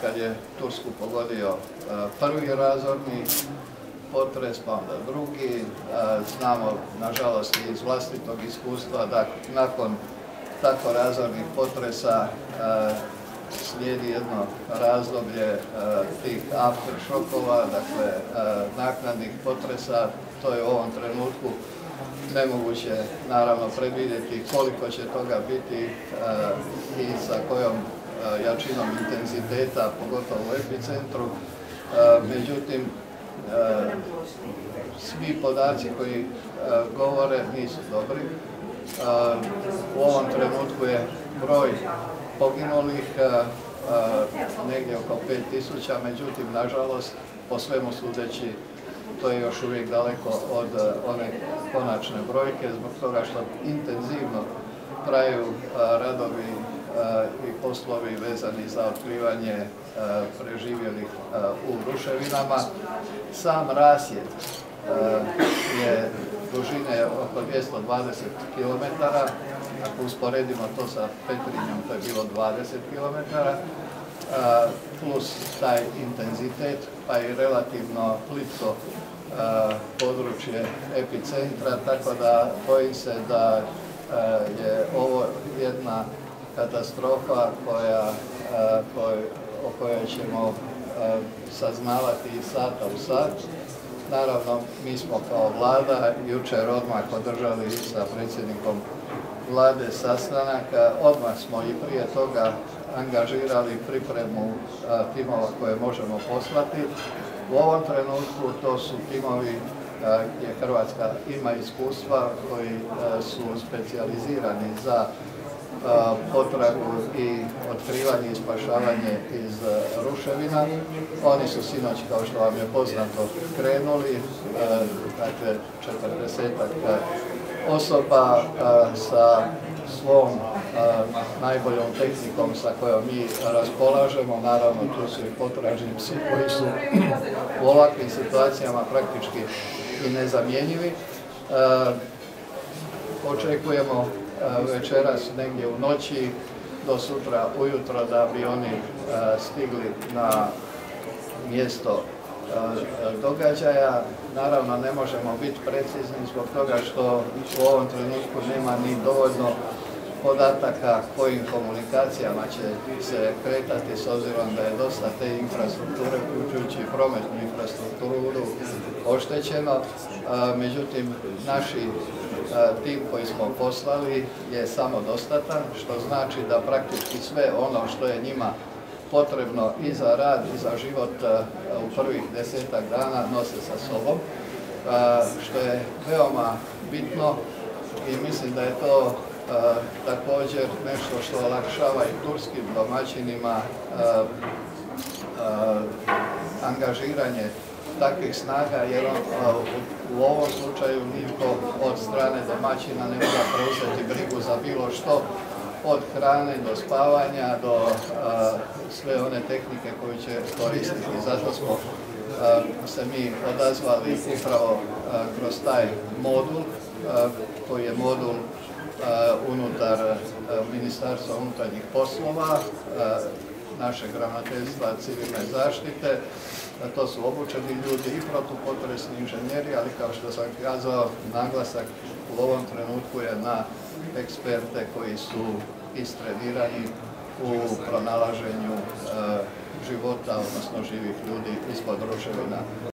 kad je Tursku pogodio prvi razorni potres, pa onda drugi. Znamo, nažalost, iz vlastitog iskustva da nakon tako razornih potresa slijedi jedno razdoblje tih afteršokova, dakle naknadnih potresa, to je u ovom trenutku nemoguće naravno predvidjeti koliko će toga biti i sa kojom jačinom intenziteta, pogotovo u epicentru. Međutim, svi podaci koji govore nisu dobri. U ovom trenutku je broj poginulih negdje oko 5000, međutim, nažalost, po svemu sudeći, to je još uvijek daleko od one konačne brojke, zbog toga što intenzivno traju radovi i poslovi vezani za otkrivanje preživjelih u ruševinama. Sam rasjed je dužine oko 220 km, ako usporedimo to sa Petrinjom, to je bilo 20 km, plus taj intenzitet, pa i relativno plitko područje epicentra, tako da bojim se da je ovo jedna katastrofa koja, o kojoj ćemo saznavati iz sata u sat. Naravno, mi smo kao vlada jučer odmah podržali sa predsjednikom vlade sastanaka, odmah smo i prije toga angažirali pripremu timova koje možemo poslati. U ovom trenutku to su timovi gdje Hrvatska ima iskustva koji su specijalizirani za potragu i otkrivanje i spašavanje iz ruševina. Oni su sinoć, kao što vam je poznato, krenuli, dakle 40 osoba sa svom najboljom tehnikom sa kojom mi raspolažemo. Naravno, tu su i potražni psi koji su u ovakvim situacijama praktički i nezamjenjivi. Očekujemo večeras negdje u noći do sutra ujutro da bi oni stigli na mjesto događaja. Naravno, ne možemo biti precizni zbog toga što u ovom trenutku nema ni dovoljno podataka kojim komunikacijama će se kretati s obzirom da je dosta te infrastrukture, uključujući prometnu infrastrukturu, oštećeno. Međutim, naši tim koji smo poslali je samodostatan, što znači da praktički sve ono što je njima potrebno i za rad i za život u prvih desetak dana nose sa sobom, što je veoma bitno i mislim da je to također nešto što olakšava i turskim domaćinima angažiranje takvih snaga jer u ovom slučaju niko od strane domaćina ne mora preuzeti brigu za bilo što od hrane do spavanja do sve one tehnike koju će koristiti. Zato smo se mi odazvali upravo kroz taj modul koji je modul unutar Ministarstva unutarnjih poslova, našeg ravnateljstva civilne zaštite. To su obučeni ljudi i protupotresni inženjeri, ali kao što sam kazao, naglasak u ovom trenutku je na eksperte koji su istrenirani u pronalaženju života, odnosno živih ljudi ispod ruševina.